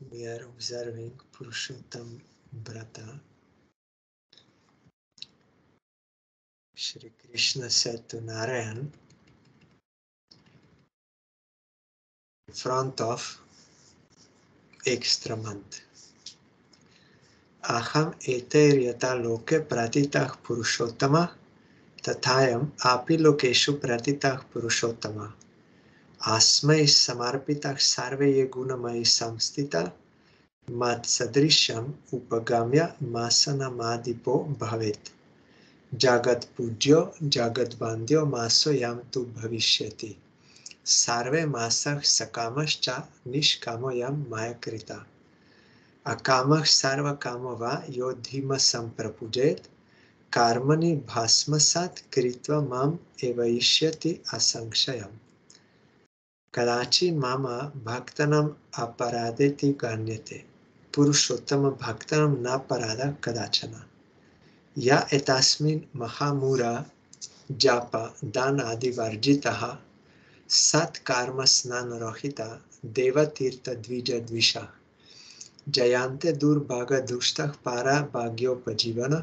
we are observing Purushottam Brata. Shri Krishna said to Narayan in front of extra month. Aham eter yata loke pratitah purushottama tathayam api lokeshu pratitah purushottama. आस्मै समर्पितः सर्वे ये गुणमयी संस्थिता मत सदृशम उपगम्य मासनमादिपो भवेत् जगत पूज्यो जगत बांध्यो मासो यम तु भविष्यति सर्वे मासः सकामश्च निष्कामो यम मायकृता अकामः सर्वकामो वा यो धीम संप्रपूजेत कर्मणि भस्मसात् कृत्वा माम एवयिष्यति असंशयम् कदाचि मम भक्तनम अपराधेति गण्यते। पुरुषोत्तम भक्तनम न पराध कदाचन। या एतस्मिन् महामूरा जाप दान आदि वर्जितः सत्कर्म स्नान रहिता देवतीर्थ द्विज द्विषा जयांते दुर्भाग दुष्टः पारा भाग्योपजीवन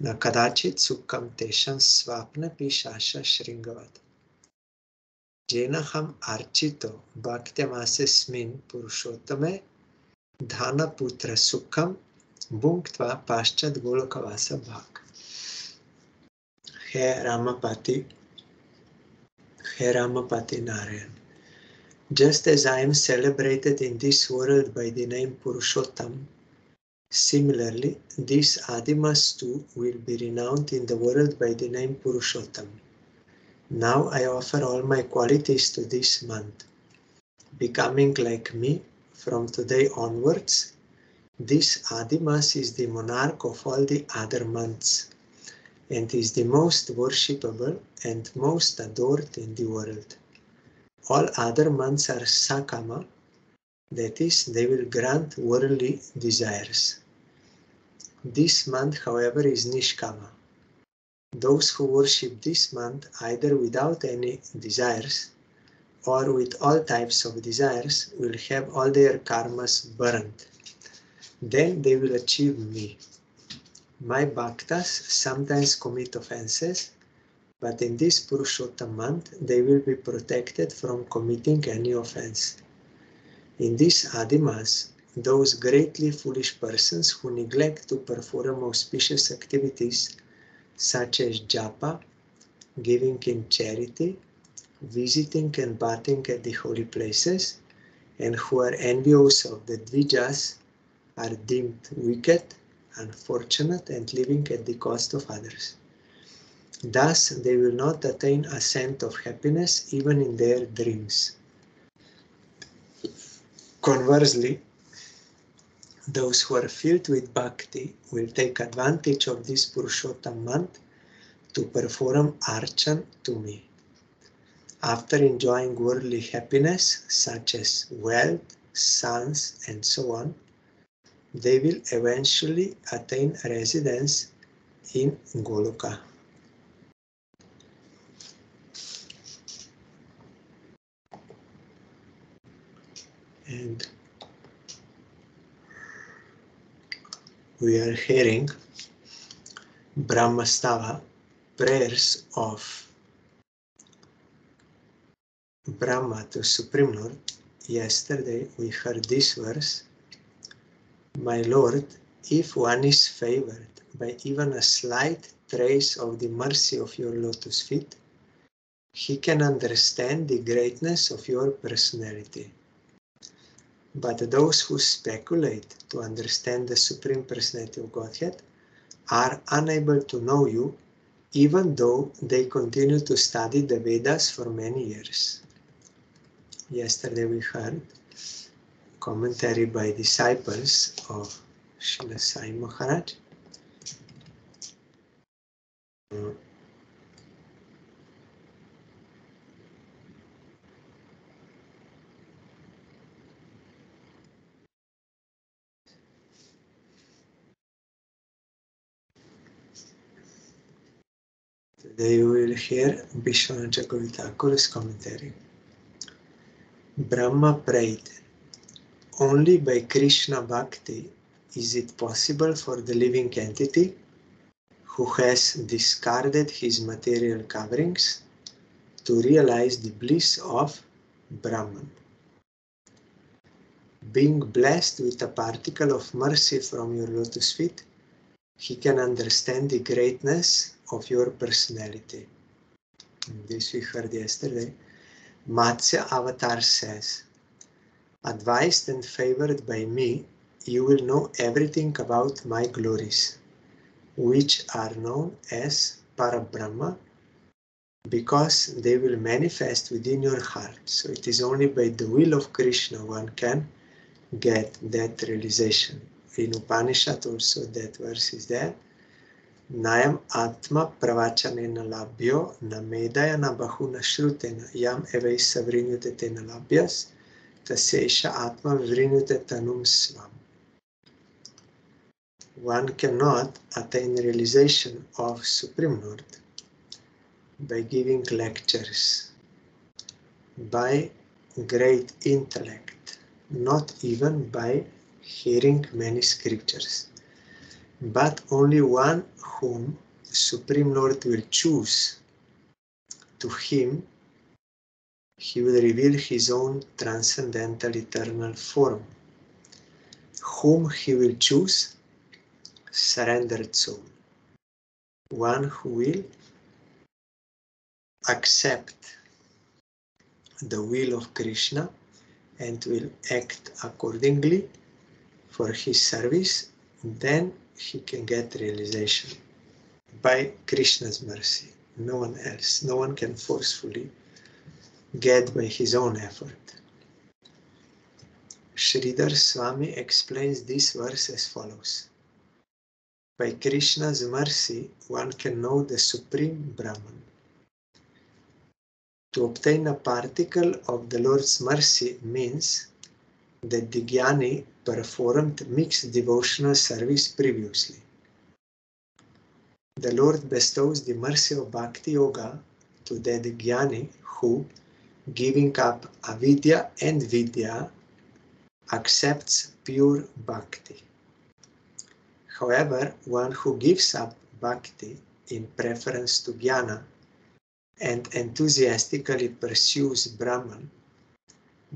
न कदाचित सुखम तेषं स्वप्न पिशाच श्रृंगवत् जेन हम अर्चितो भक्त्यमासेस्मिन् पुरुषोत्तमे धनपुत्र सुखम भुंक्त्वा पाश्चात गोलकवास भाग हे Ramapati, hey Ramapati Narayan. Just as I am celebrated in this world by the name Purushottam, similarly, this Adimas too will be renowned in the world by the name Purushottam. Now I offer all my qualities to this month. Becoming like me from today onwards, this Adimas is the monarch of all the other months and is the most worshipable and most adored in the world. All other months are Sakama, that is, they will grant worldly desires. This month, however, is Nishkama those who worship this month either without any desires or with all types of desires will have all their karmas burned. Then they will achieve me. My bhaktas sometimes commit offenses, but in this Purushottam month they will be protected from committing any offense. In this Adimas, those greatly foolish persons who neglect to perform auspicious activities such as japa, giving in charity, visiting and bathing at the holy places, and who are envious of the dvijas are deemed wicked, unfortunate, and living at the cost of others. Thus, they will not attain a sense of happiness even in their dreams. Conversely, those who are filled with bhakti will take advantage of this Purushottam month to perform archan to me. After enjoying worldly happiness such as wealth, sons, and so on, they will eventually attain residence in Goloka. And we are hearing Brahmastava prayers of Brahma to Supreme Lord. Yesterday we heard this verse My Lord, if one is favored by even a slight trace of the mercy of your lotus feet, he can understand the greatness of your personality. But those who speculate to understand the Supreme Personality of Godhead are unable to know you even though they continue to study the Vedas for many years. Yesterday we heard commentary by disciples of Srila Swami Maharaj. We will hear Vishwanath Chakravarti commentary. Brahma prayed, only by Krishna Bhakti is it possible for the living entity who has discarded his material coverings to realize the bliss of Brahman. Being blessed with a particle of mercy from your lotus feet, he can understand the greatness of your personality. This we heard yesterday. Matsya Avatar says, Advised and favored by me, you will know everything about my glories, which are known as Parabrahma, because they will manifest within your heart. So it is only by the will of Krishna one can get that realization. In Upanishad also that verse is there. Nayam Atma Pravachanena Labhyo Namedaya Nabahuna Shrutena Yam Evai Savrinyutetena Labhyas Tasesha Atma Vrinyute Tanum Svam. One cannot attain realization of Supreme Lord by giving lectures, by great intellect, not even by hearing many scriptures, but only one whom the Supreme Lord will choose. To him, he will reveal his own transcendental eternal form. Whom he will choose? Surrendered soul. One who will accept the will of Krishna and will act accordingly for his service, then he can get realization by Krishna's mercy. No one else, no one can forcefully get by his own effort. Sridhar Swami explains this verse as follows. By Krishna's mercy, one can know the Supreme Brahman. To obtain a particle of the Lord's mercy means that the Jnani performed mixed devotional service previously. The Lord bestows the mercy of Bhakti Yoga to that Jnani who, giving up avidya and vidya, accepts pure bhakti. However, one who gives up bhakti in preference to jnana and enthusiastically pursues Brahman,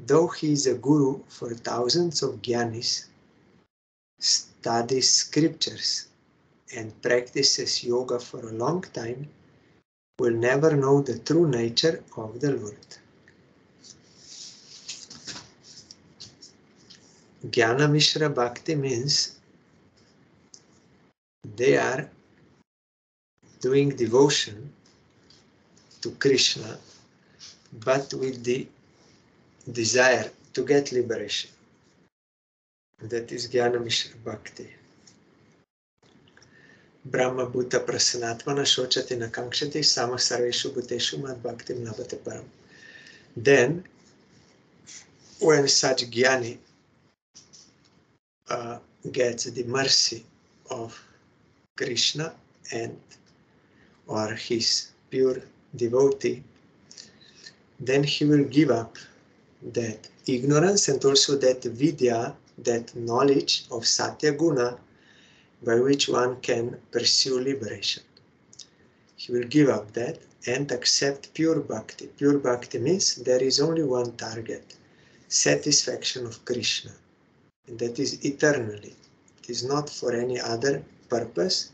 though he is a guru for thousands of gyanis, studies scriptures, and practices yoga for a long time, will never know the true nature of the Lord. Jnana Mishra Bhakti means they are doing devotion to Krishna, but with the desire to get liberation. That is Jnana Mishra Bhakti. Brahma Bhuta Prasanatmana Shochati Nakankshati Sama Sarveshu Bhuteshu Mad Bhakti Navate Param. Then, when such Jnani uh, gets the mercy of Krishna and or his pure devotee, then he will give up that ignorance and also that vidya, that knowledge of Sattva Guna by which one can pursue liberation. He will give up that and accept pure bhakti. Pure bhakti means there is only one target satisfaction of Krishna, and that is eternally. It is not for any other purpose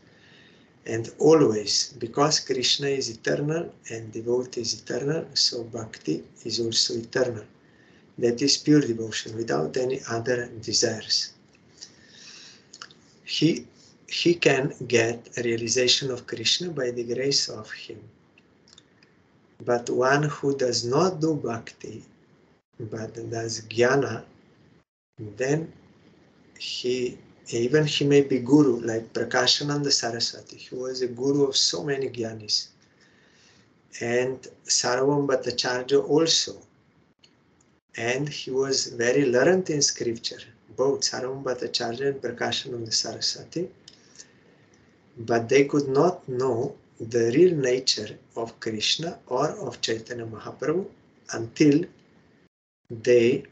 and always because krishna is eternal and devotee is eternal so bhakti is also eternal that is pure devotion without any other desires he he can get a realization of krishna by the grace of him but one who does not do bhakti but does jnana then he even he may be guru like Prakashananda Saraswati. He was a guru of so many Gyanis. And Sarvabhauma Bhattacharya also. And he was very learned in scripture, both Sarvabhauma Bhattacharya and Prakashananda Saraswati. But they could not know the real nature of Krishna or of Chaitanya Mahaprabhu until they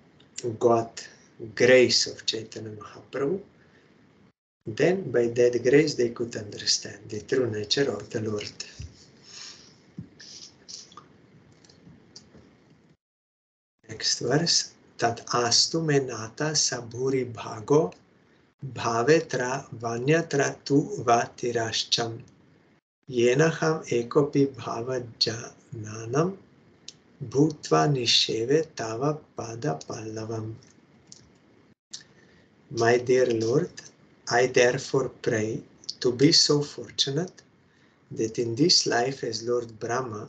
got grace of Chaitanya Mahaprabhu, then by that grace they could understand the true nature of the Lord. Next verse. Tat saburi bhago bhavetra vanyatra tu vatirascham yenaham ekopi bhavajananam bhutva nisheve tava pada pallavam. My dear Lord, I therefore pray to be so fortunate that in this life as Lord Brahma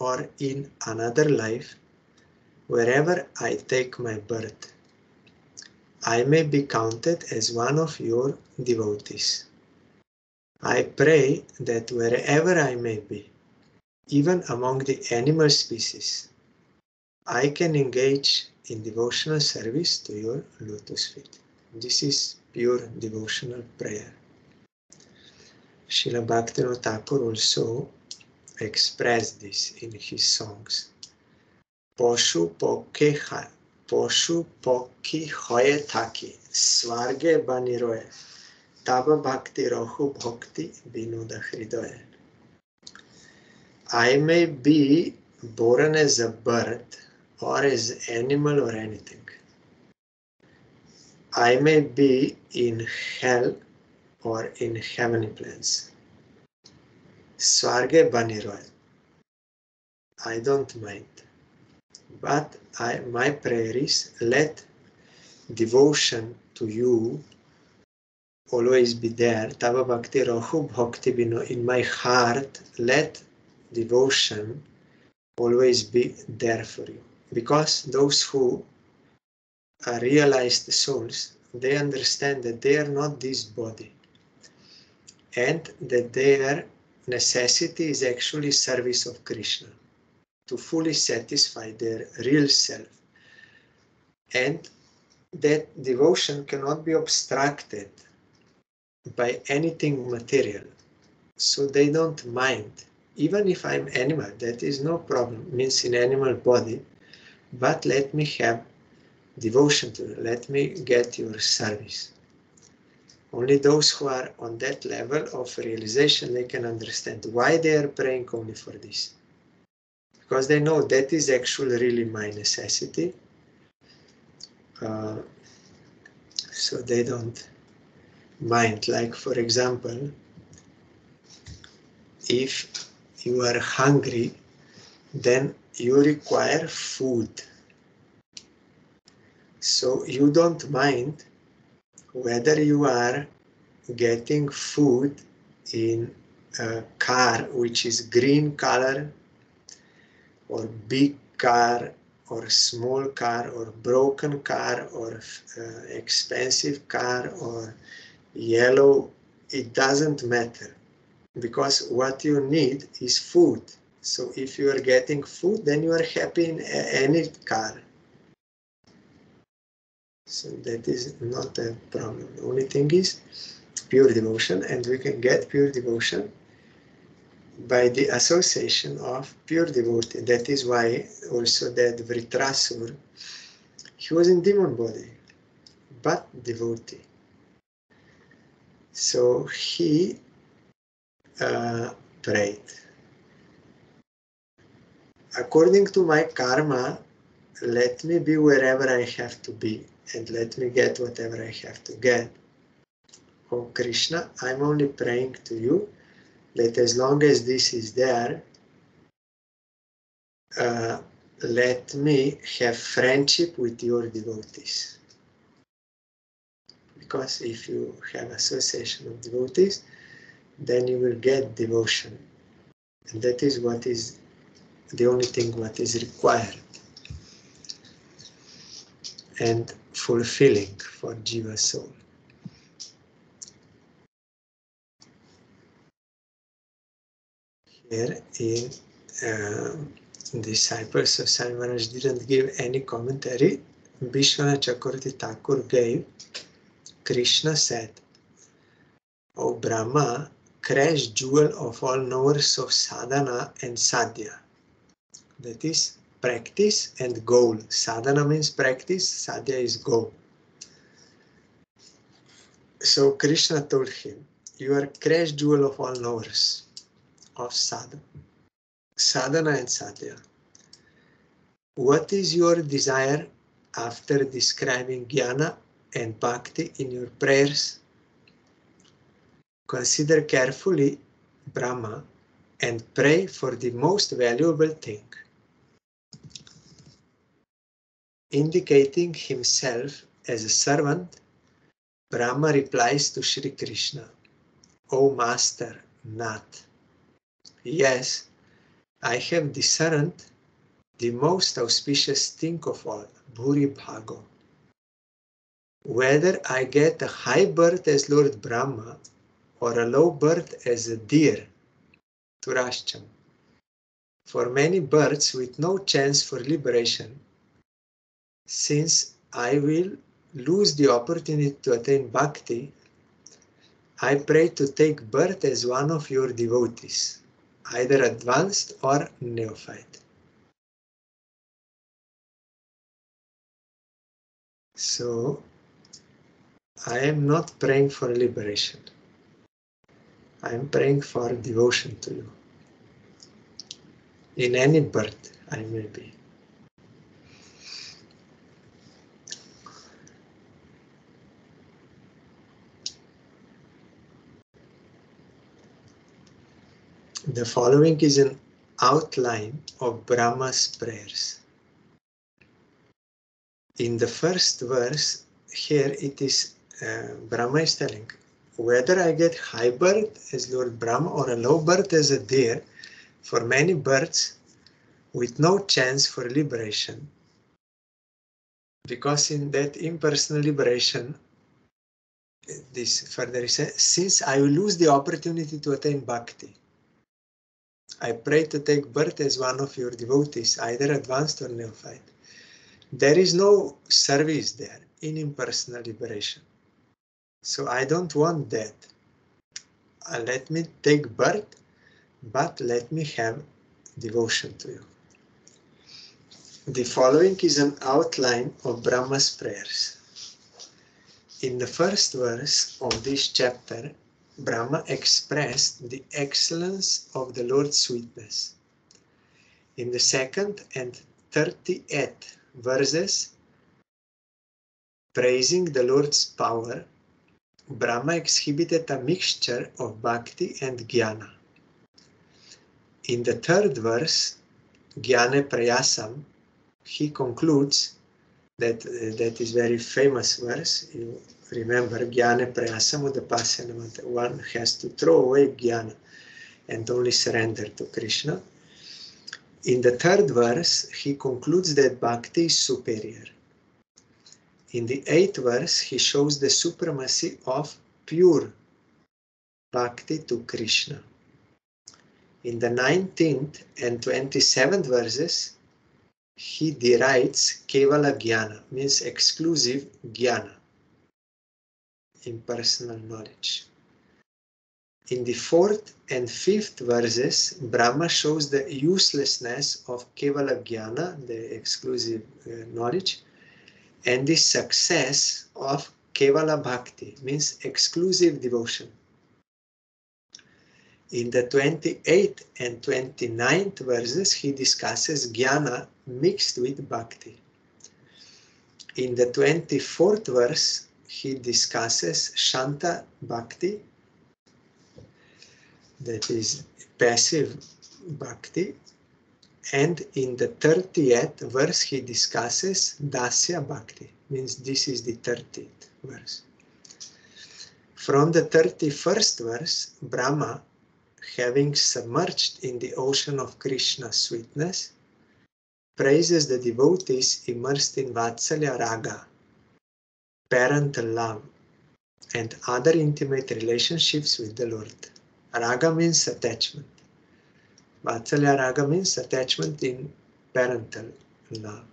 or in another life, wherever I take my birth, I may be counted as one of your devotees. I pray that wherever I may be, even among the animal species, I can engage in devotional service to your lotus feet. This is pure devotional prayer. Srila Bhaktivinoda Thakur also expressed this in his songs. Poshu poke poshu poki hoye thaki svarge baniroye taba bhakti rohu bhakti vinoda hridoye. I may be born as a bird or as animal or anything. I may be in hell or in heavenly planes. Swarge Baniroy. I don't mind. But I, my prayer is let devotion to you always be there. Tava Bhakti Rahu Bhakti Bino. In my heart, let devotion always be there for you. Because those who are realized souls, they understand that they are not this body and that their necessity is actually service of Krishna to fully satisfy their real self. And that devotion cannot be obstructed by anything material. So they don't mind. Even if I'm animal, that is no problem, means in animal body, but let me have devotion to you. Let me get your service. Only those who are on that level of realization, they can understand why they are praying only for this. Because they know that is actually really my necessity. Uh, so they don't mind. Like, for example, if you are hungry, then you require food so you don't mind whether you are getting food in a car which is green color or big car or small car or broken car or uh, expensive car or yellow it doesn't matter. Because what you need is food. So if you are getting food then you are happy in any car. So that is not a problem. The only thing is pure devotion, and we can get pure devotion by the association of pure devotee. That is why also that Vritrasur, he was in demon body, but devotee. So he uh, prayed. According to my karma, let me be wherever I have to be and let me get whatever I have to get. Oh Krishna, I'm only praying to you that as long as this is there, uh, let me have friendship with your devotees. Because if you have association of devotees, then you will get devotion. And that is what is the only thing what is required. And fulfilling for Jiva soul. Here in uh, Disciples of Swami Maharaj didn't give any commentary. Vishwanath Chakravarti Thakur gave. Krishna said, O Brahma, crash jewel of all knowers of sadhana and sadhya. That is practice and goal. Sadhana means practice, sadhya is goal. So Krishna told him, You are crash jewel of all knowers of sadhana, sadhana and sadhya. What is your desire after describing jnana and bhakti in your prayers? Consider carefully Brahma and pray for the most valuable thing. Indicating himself as a servant, Brahma replies to Sri Krishna, O Master, not. Yes, I have discerned the most auspicious thing of all, Bhuri Bhago. Whether I get a high birth as Lord Brahma or a low birth as a deer, Turashcham, for many births with no chance for liberation, since I will lose the opportunity to attain bhakti, I pray to take birth as one of your devotees, either advanced or neophyte. So, I am not praying for liberation. I am praying for devotion to you. In any birth I may be. The following is an outline of Brahma's prayers. In the first verse, here it is uh, Brahma is telling, whether I get high birth as Lord Brahma or a low birth as a deer, for many births with no chance for liberation, because in that impersonal liberation, this further says, since I will lose the opportunity to attain bhakti, I pray to take birth as one of your devotees, either advanced or neophyte. There is no service there in impersonal liberation. So I don't want that. Uh, let me take birth, but let me have devotion to you. The following is an outline of Brahma's prayers. In the first verse of this chapter, Brahma expressed the excellence of the Lord's sweetness. In the second and 38th verses, praising the Lord's power, Brahma exhibited a mixture of bhakti and jnana. In the third verse, Jnana Prayasam, he concludes that uh, that is very famous verse. You remember Jnana Prayasam Udapasyanamanta. One has to throw away Jnana and only surrender to Krishna. In the third verse, he concludes that bhakti is superior. In the eighth verse, he shows the supremacy of pure bhakti to Krishna. In the 19th and 27th verses, he derides Kevala Jnana, means exclusive Jnana, impersonal knowledge. In the fourth and fifth verses, Brahma shows the uselessness of Kevala Jnana, the exclusive uh, knowledge, and the success of Kevala Bhakti means exclusive devotion. In the 28th and 29th verses, he discusses Jnana mixed with Bhakti. In the 24th verse, he discusses Shanta Bhakti, that is passive Bhakti, and in the 30th verse, he discusses Dasya Bhakti, means this is the 30th verse. From the 31st verse, Brahma, having submerged in the ocean of Krishna's sweetness, praises the devotees immersed in Vatsalya Raga, parental love, and other intimate relationships with the Lord. Raga means attachment. Vatsalya Raga means attachment in parental love.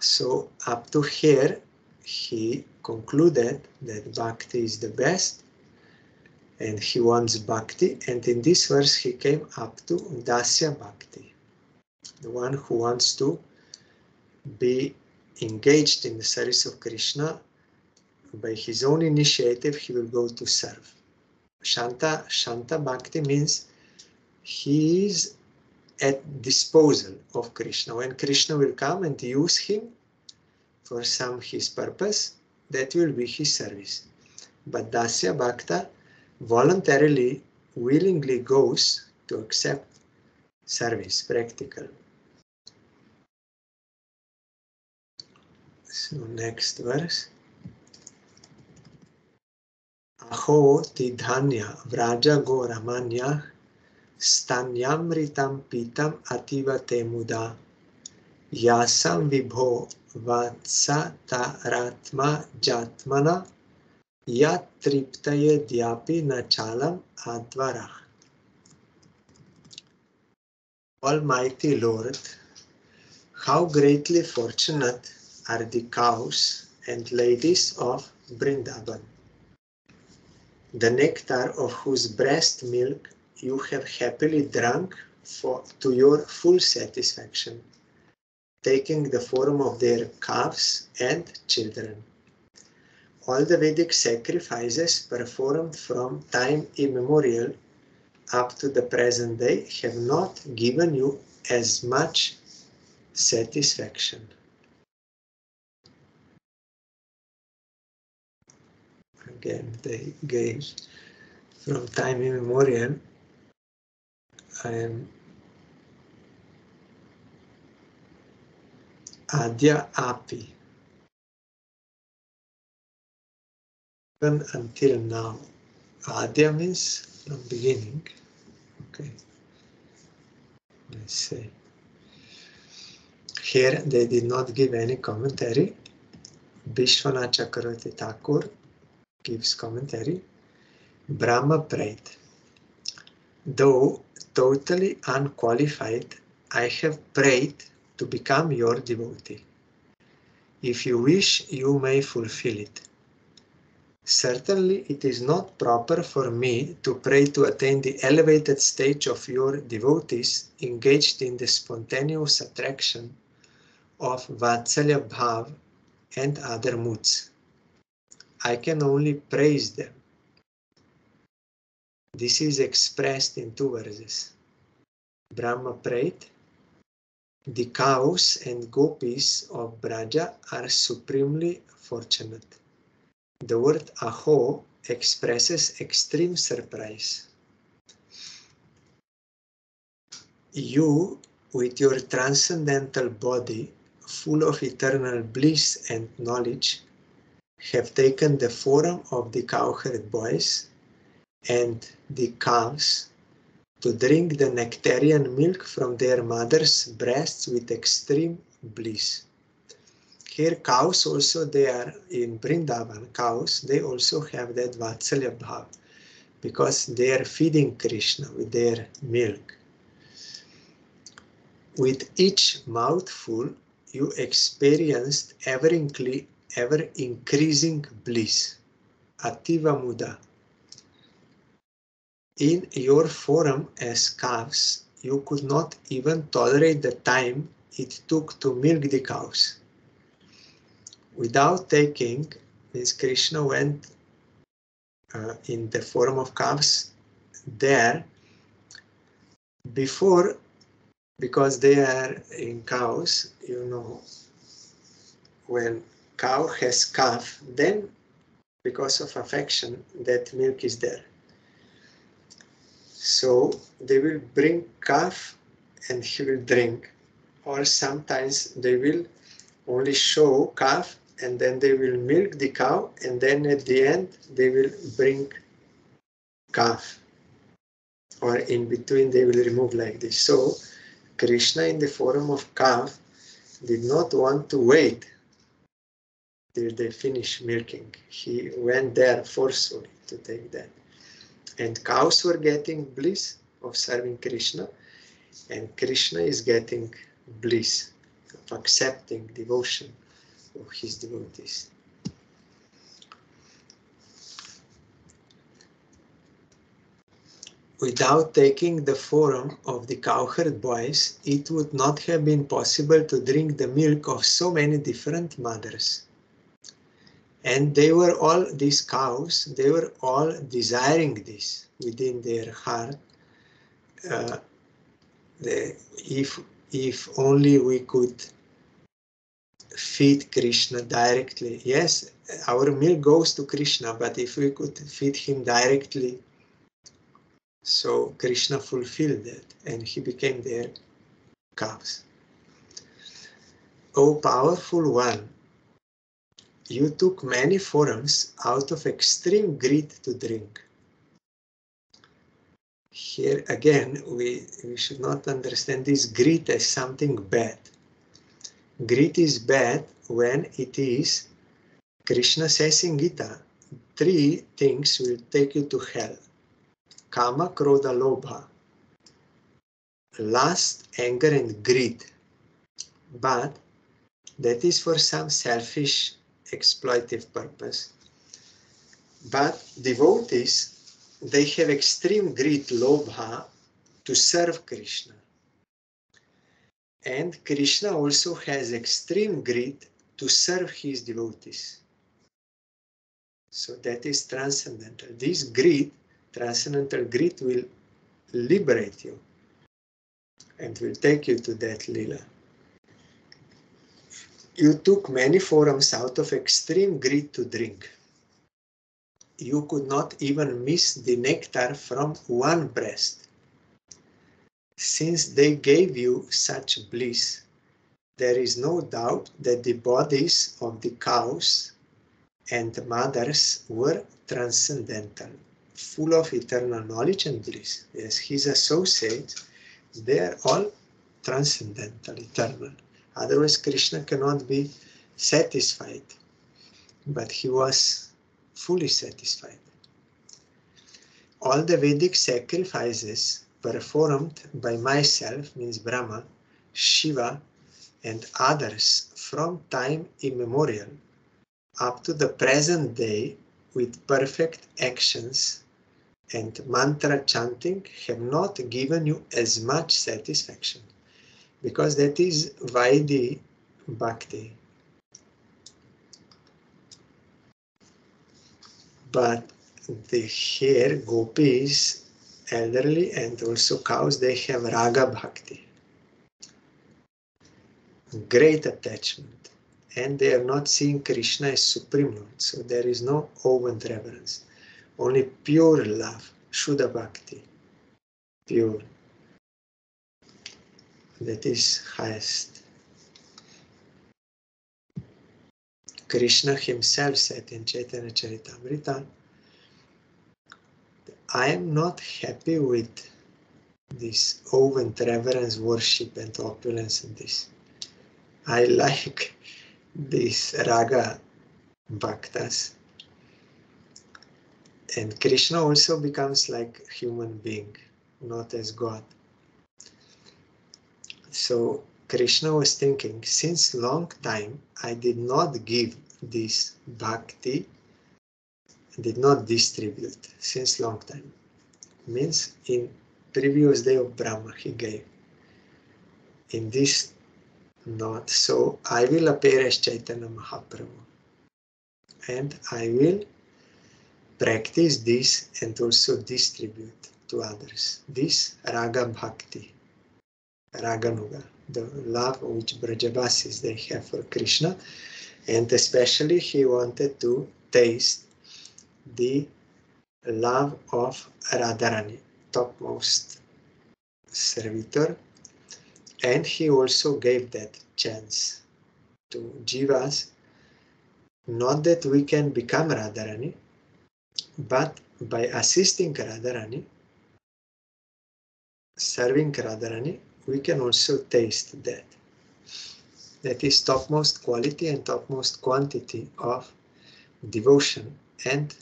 So up to here, he concluded that bhakti is the best and he wants bhakti. And in this verse, he came up to dasya bhakti, the one who wants to be engaged in the service of Krishna by his own initiative, he will go to serve. Shanta, Shanta Bhakti means he is at disposal of Krishna. When Krishna will come and use him for some his purpose, that will be his service. But Dasya Bhakta voluntarily, willingly goes to accept service, practical. So next verse. Aho tidhanya vraja go ramanya stanyamritam pitam ativa temuda yasam vibho vatsataratma jatmana yatriptaye dyapi nachalam advarah. Almighty Lord, how greatly fortunate are the cows and ladies of Brindaban, the nectar of whose breast milk you have happily drunk for, to your full satisfaction, taking the form of their calves and children. All the Vedic sacrifices performed from time immemorial up to the present day have not given you as much satisfaction. Again, they gave from time immemorial. Am Adya Api. Even until now. Adya means from beginning. Okay. Let's see. Here they did not give any commentary. Vishwanath Chakravarti Thakur gives commentary. Brahma prayed, though totally unqualified, I have prayed to become your devotee. If you wish, you may fulfill it. Certainly, it is not proper for me to pray to attain the elevated stage of your devotees engaged in the spontaneous attraction of Vatsalya Bhav and other moods. I can only praise them. This is expressed in two verses. Brahma prayed, the cows and gopis of Braja are supremely fortunate. The word aho expresses extreme surprise. You, with your transcendental body, full of eternal bliss and knowledge, have taken the form of the cowherd boys and the calves to drink the nectarian milk from their mother's breasts with extreme bliss. Here cows also they are in Brindavan, cows, they also have that Vatsalya Bhav because they are feeding Krishna with their milk. With each mouthful, you experienced ever, ever increasing bliss, Ativa Muda. In your forum as calves, you could not even tolerate the time it took to milk the cows. Without taking, means Krishna went uh, in the form of calves there before, because they are in cows, you know, when cow has calf, then because of affection, that milk is there. So they will bring calf and he will drink. Or sometimes they will only show calf and then they will milk the cow and then at the end they will bring calf. Or in between they will remove like this. So Krishna in the form of calf did not want to wait till they finish milking. He went there forcefully to take that. And cows were getting bliss of serving Krishna, and Krishna is getting bliss of accepting devotion of his devotees. Without taking the form of the cowherd boys, it would not have been possible to drink the milk of so many different mothers. And they were all, these cows, they were all desiring this within their heart. Uh, the, if, if only we could feed Krishna directly. Yes, our milk goes to Krishna, but if we could feed him directly, so Krishna fulfilled that and he became their cows. O powerful one, you took many forms out of extreme greed to drink. Here again, we, we should not understand this greed as something bad. Greed is bad when it is, Krishna says in Gita, three things will take you to hell. Kama, Krodha, Lobha. Lust, anger and greed. But that is for some selfish exploitive purpose. But devotees, they have extreme greed, lobha, to serve Krishna. And Krishna also has extreme greed to serve his devotees. So that is transcendental. This greed, transcendental greed, will liberate you and will take you to that lila. You took many forms out of extreme greed to drink. You could not even miss the nectar from one breast. Since they gave you such bliss, there is no doubt that the bodies of the cows and mothers were transcendental, full of eternal knowledge and bliss. Yes, his associates, they are all transcendental, eternal. Otherwise, Krishna cannot be satisfied. But he was fully satisfied. All the Vedic sacrifices performed by myself, means Brahma, Shiva, and others from time immemorial up to the present day with perfect actions and mantra chanting have not given you as much satisfaction because that is Vaidhi Bhakti. But the here gopis, elderly and also cows, they have Raga Bhakti. Great attachment. And they are not seeing Krishna as Supreme Lord. So there is no and reverence. Only pure love, Shuddha Bhakti. Pure that is highest. Krishna himself said in Chaitanya Charitamrita, I am not happy with this and reverence, worship and opulence and this. I like these raga bhaktas. And Krishna also becomes like human being, not as God. So Krishna was thinking, since long time I did not give this bhakti, did not distribute since long time. Means in previous day of Brahma he gave. In this not. So I will appear as Chaitanya Mahaprabhu. And I will practice this and also distribute to others. This Raga Bhakti. Raganuga, the love which Brajavasis they have for Krishna, and especially he wanted to taste the love of Radharani, topmost servitor, and he also gave that chance to Jivas, not that we can become Radharani, but by assisting Radharani, serving Radharani, we can also taste that. That is topmost quality and topmost quantity of devotion and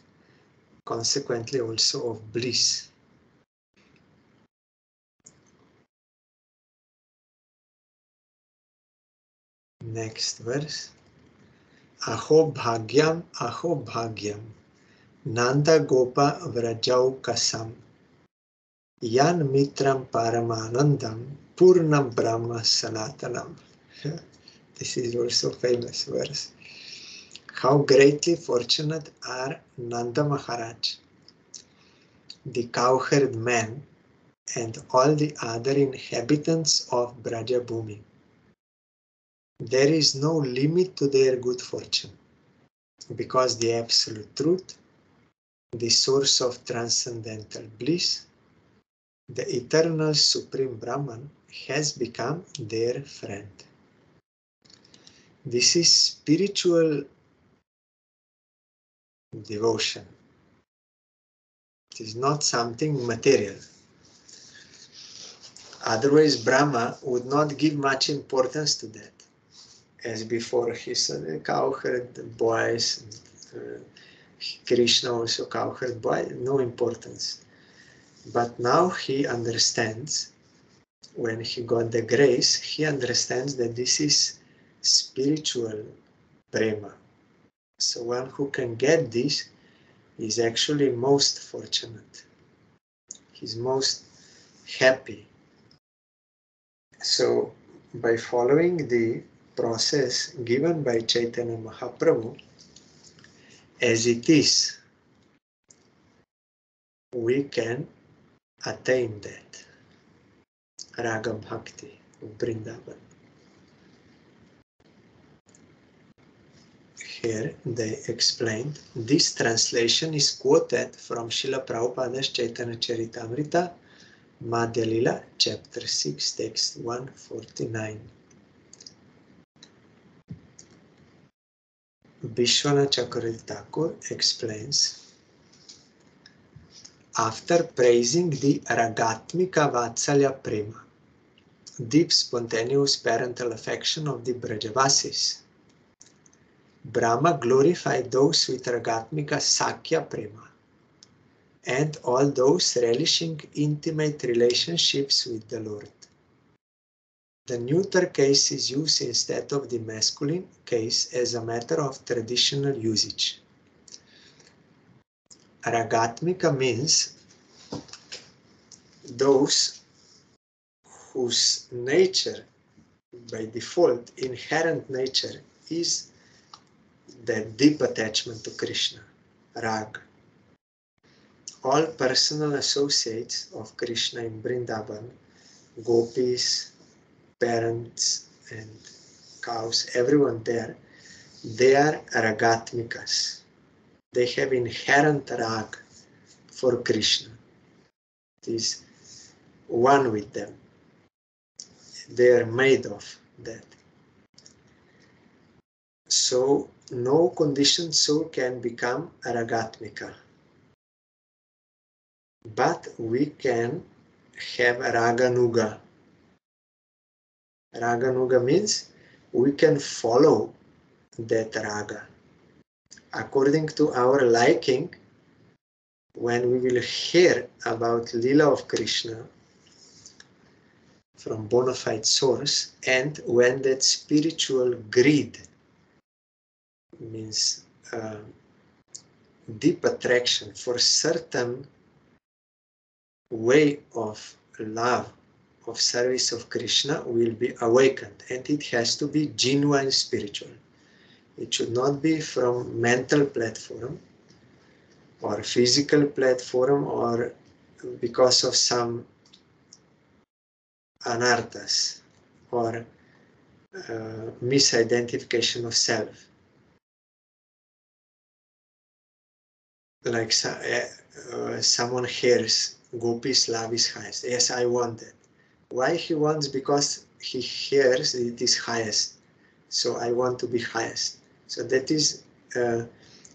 consequently also of bliss. Next verse. Aho bhagyam, aho bhagyam. Nanda gopa vrajau kasam. Yan mitram paramanandam Purnam Brahma Sanatanam. this is also famous verse. How greatly fortunate are Nanda Maharaj, the cowherd man, and all the other inhabitants of Brajabhumi. There is no limit to their good fortune because the absolute truth, the source of transcendental bliss, the eternal supreme Brahman has become their friend. This is spiritual devotion. It is not something material. Otherwise, Brahma would not give much importance to that. As before, he said, uh, cowherd boys, uh, Krishna also cowherd boy, no importance. But now he understands, when he got the grace, he understands that this is spiritual prema. So one who can get this is actually most fortunate. He's most happy. So by following the process given by Chaitanya Mahaprabhu as it is, we can attain that. ragam Bhakti of Vrindavan. Here they explained this translation is quoted from Srila Prabhupada's Chaitanya Charitamrita, Madhya Lila, chapter 6, text 149. Vishwanath Chakravarti Thakur explains after praising the Ragatmika Vatsalya Prema, deep spontaneous parental affection of the Brajavasis, Brahma glorified those with Ragatmika Sakya Prema and all those relishing intimate relationships with the Lord. The neuter case is used instead of the masculine case as a matter of traditional usage. Ragatmika means those whose nature, by default, inherent nature, is that deep attachment to Krishna, Rag. All personal associates of Krishna in Vrindavan, gopis, parents, and cows, everyone there, they are ragatmikas they have inherent rag for Krishna. It is one with them. They are made of that. So no conditioned soul can become ragatmika. But we can have raganuga. Raganuga means we can follow that raga according to our liking, when we will hear about Lila of Krishna from bona fide source, and when that spiritual greed means uh, deep attraction for certain way of love of service of Krishna will be awakened and it has to be genuine spiritual. It should not be from mental platform or physical platform or because of some anarthas or uh, misidentification of self. Like uh, uh, someone hears Gopi's love is highest. Yes, I want it. Why he wants? Because he hears it is highest. So I want to be highest. So that is uh,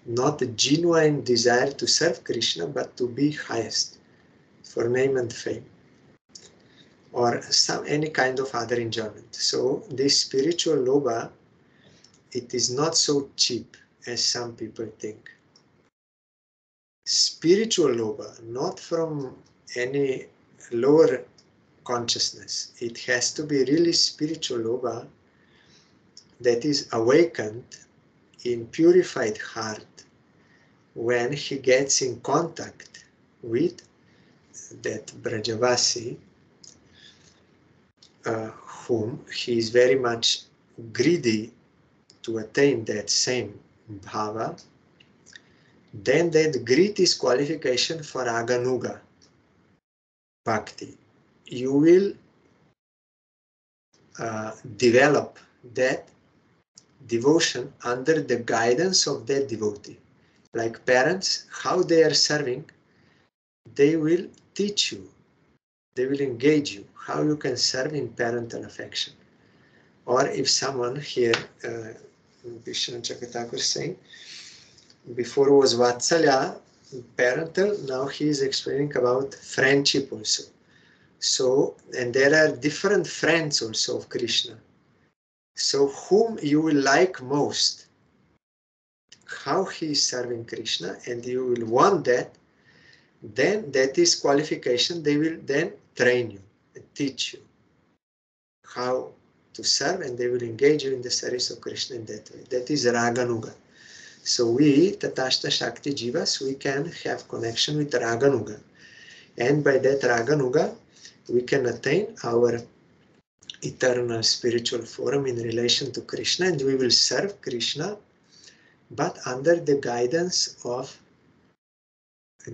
not a genuine desire to serve Krishna, but to be highest for name and fame or some any kind of other enjoyment. So this spiritual loba, it is not so cheap as some people think. Spiritual loba, not from any lower consciousness. It has to be really spiritual loba that is awakened in purified heart when he gets in contact with that Brajavasi, uh, whom he is very much greedy to attain that same bhava, then that grit is qualification for raganuga bhakti. You will uh, develop that devotion under the guidance of their devotee. Like parents, how they are serving, they will teach you, they will engage you, how you can serve in parental affection. Or if someone here, uh, Chakatakur saying, before was Vatsalya, parental, now he is explaining about friendship also. So, and there are different friends also of Krishna. So, whom you will like most, how he is serving Krishna, and you will want that, then that is qualification. They will then train you and teach you how to serve, and they will engage you in the service of Krishna in that way. That is Raganuga. So we, Tatashta Shakti Jivas, we can have connection with Raganuga. And by that Raganuga, we can attain our eternal spiritual form in relation to Krishna and we will serve Krishna but under the guidance of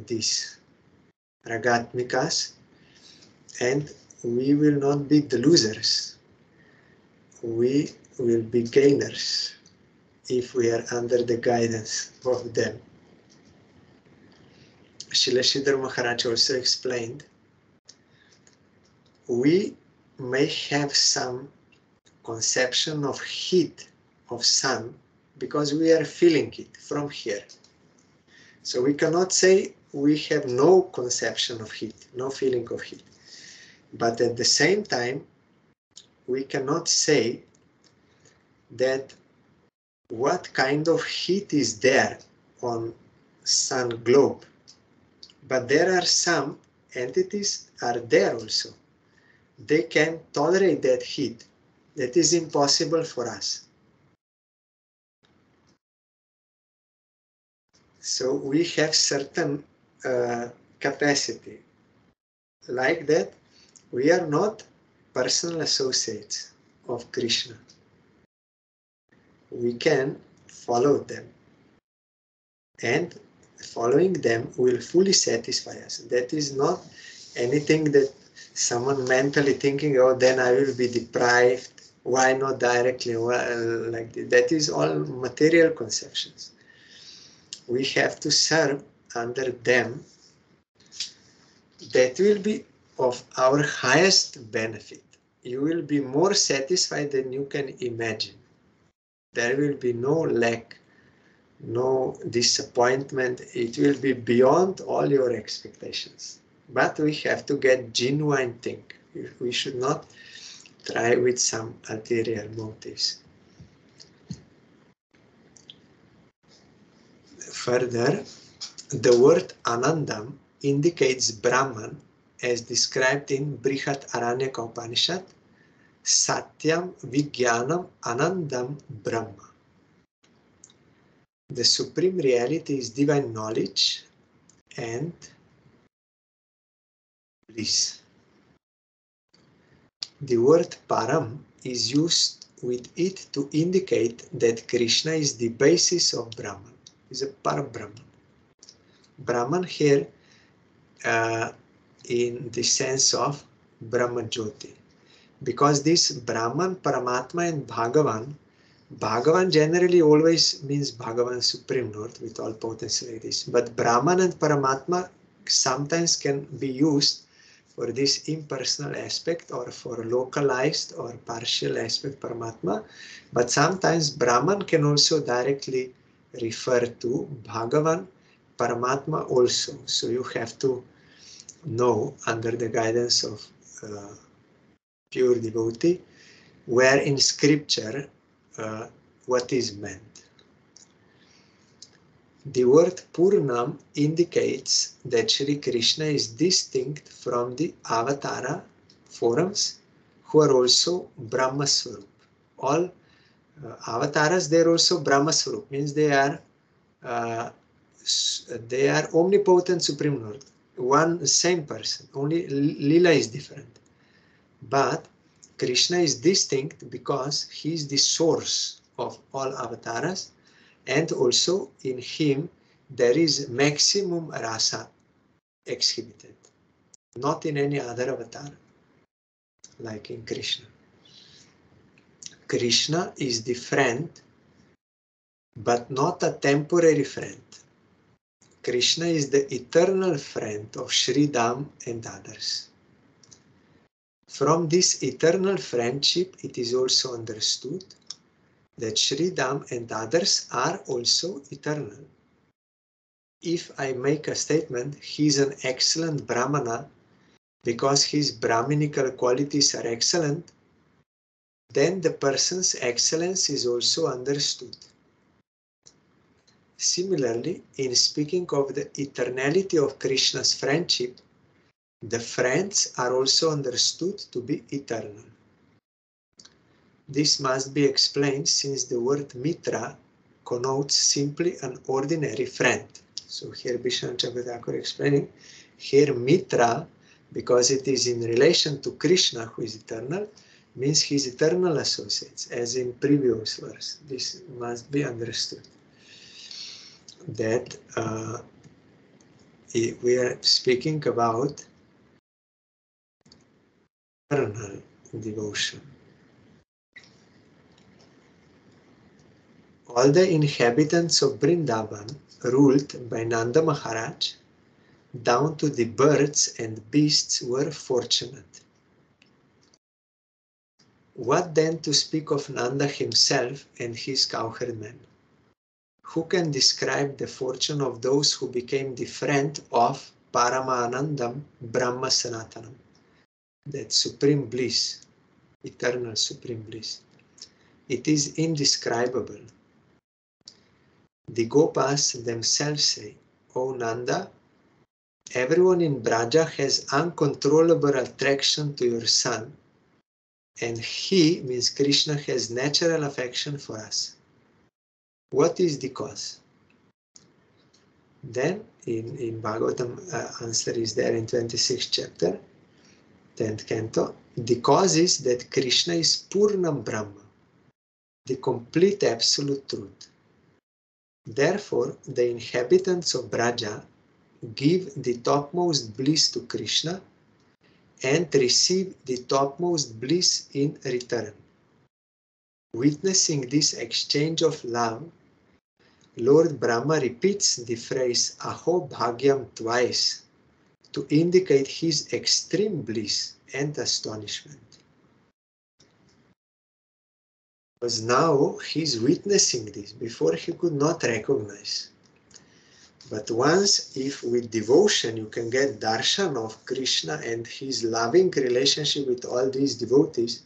these ragatmikas and we will not be the losers. We will be gainers if we are under the guidance of them. Srila Maharaj also explained we may have some conception of heat of sun because we are feeling it from here. So we cannot say we have no conception of heat, no feeling of heat. But at the same time, we cannot say that what kind of heat is there on sun globe. But there are some entities are there also they can tolerate that heat. That is impossible for us. So we have certain uh, capacity. Like that, we are not personal associates of Krishna. We can follow them. And following them will fully satisfy us. That is not anything that someone mentally thinking, oh, then I will be deprived. Why not directly? Well, like that is all material conceptions. We have to serve under them. That will be of our highest benefit. You will be more satisfied than you can imagine. There will be no lack, no disappointment. It will be beyond all your expectations. But we have to get genuine thing. We should not try with some ulterior motives. Further, the word Anandam indicates Brahman as described in Brihat Aranyaka Upanishad, Satyam Vijnanam Anandam Brahma. The supreme reality is divine knowledge and bliss. The word param is used with it to indicate that Krishna is the basis of Brahman, is a Parabrahman. Brahman Brahman here uh, in the sense of Brahma Jyoti. Because this Brahman, Paramatma and Bhagavan, Bhagavan generally always means Bhagavan Supreme Lord with all potency like this. But Brahman and Paramatma sometimes can be used for this impersonal aspect or for localized or partial aspect Paramatma. But sometimes Brahman can also directly refer to Bhagavan, Paramatma also. So you have to know under the guidance of uh, pure devotee where in scripture uh, what is meant. The word Purnam indicates that Sri Krishna is distinct from the avatara forms who are also Brahma Swarup. All uh, avatars, they are also Brahma Swarup, means they are uh, they are omnipotent Supreme Lord, one same person, only Lila is different. But Krishna is distinct because he is the source of all avatars And also in him there is maximum rasa exhibited, not in any other avatar, like in Krishna. Krishna is the friend, but not a temporary friend. Krishna is the eternal friend of Sri Dham and others. From this eternal friendship, it is also understood that Sri Dham and others are also eternal. If I make a statement, he is an excellent Brahmana because his Brahminical qualities are excellent, then the person's excellence is also understood. Similarly, in speaking of the eternality of Krishna's friendship, the friends are also understood to be eternal. This must be explained since the word mitra connotes simply an ordinary friend. So here Bhishma Chakravarti explaining, here mitra, because it is in relation to Krishna who is eternal, means his eternal associates, as in previous verse. This must be understood. That uh, we are speaking about eternal devotion. All the inhabitants of Brindavan, ruled by Nanda Maharaj, down to the birds and beasts, were fortunate. What then to speak of Nanda himself and his cowherd men? Who can describe the fortune of those who became the friend of Paramanandam Brahma Sanatanam, that supreme bliss, eternal supreme bliss? It is indescribable. The Gopas themselves say, O Nanda, everyone in Braja has uncontrollable attraction to your son and he means Krishna has natural affection for us. What is the cause? Then in, in Bhagavatam uh, answer is there in 26th chapter, 10th canto. The cause is that Krishna is Purnam Brahma, the complete absolute truth. Therefore, the inhabitants of Braja give the topmost bliss to Krishna and receive the topmost bliss in return. Witnessing this exchange of love, Lord Brahma repeats the phrase Aho Bhagyam twice to indicate his extreme bliss and astonishment. Because now he's witnessing this, before he could not recognize. But once, if with devotion you can get darshan of Krishna and his loving relationship with all these devotees,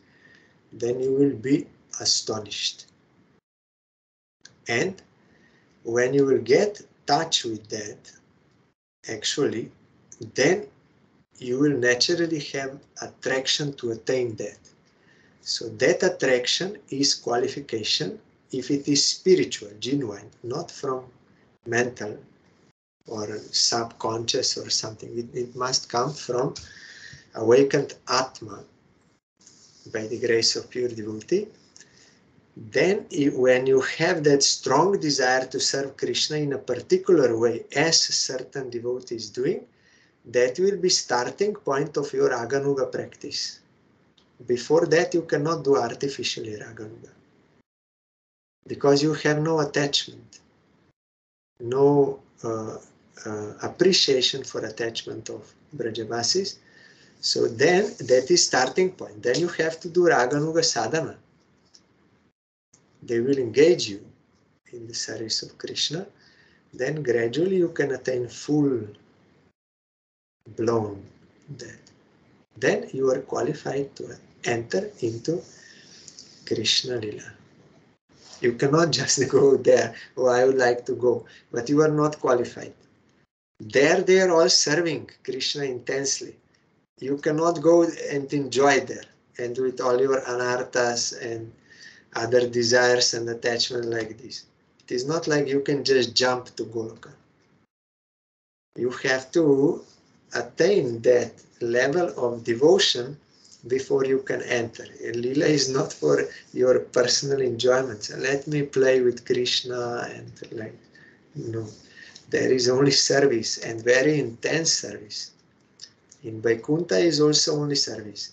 then you will be astonished. And when you will get touch with that, actually, then you will naturally have attraction to attain that. So that attraction is qualification if it is spiritual, genuine, not from mental or subconscious or something. It, it must come from awakened Atma by the grace of pure devotee. Then, when you have that strong desire to serve Krishna in a particular way, as certain devotee is doing, that will be starting point of your Raganuga practice. Before that, you cannot do artificially Raganuga because you have no attachment, no uh, uh, appreciation for attachment of Brajavasis. So then that is starting point. Then you have to do Raganuga sadhana. They will engage you in the service of Krishna. Then gradually you can attain full blown that. Then you are qualified to enter into Krishna Lila. You cannot just go there, oh, I would like to go, but you are not qualified. There they are all serving Krishna intensely. You cannot go and enjoy there and with all your anartas and other desires and attachment like this. It is not like you can just jump to Goloka. You have to attain that level of devotion before you can enter. Lila is not for your personal enjoyment. Let me play with Krishna and like, no. There is only service and very intense service. In Vaikuntha is also only service.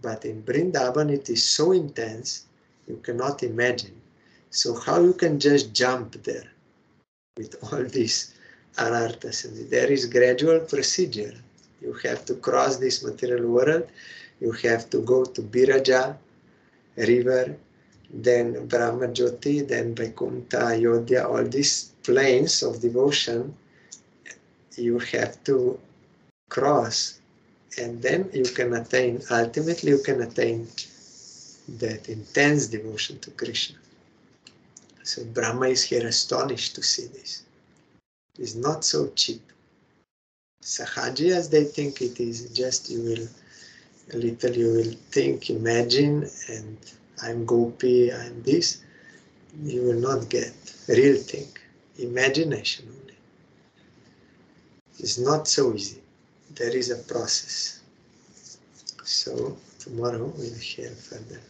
But in Brindavan it is so intense you cannot imagine. So how you can just jump there with all these anarthas? There is gradual procedure. You have to cross this material world. You have to go to Biraja river, then Brahma Jyoti, then Vaikuntha, Ayodhya, all these planes of devotion you have to cross and then you can attain ultimately you can attain that intense devotion to krishna. So brahma is here astonished to see this. It's not so cheap. Sahaji as they think it is just you will a little you will think imagine and i'm gopi i'm this you will not get real thing imagination only it's not so easy there is a process. So tomorrow we'll hear further.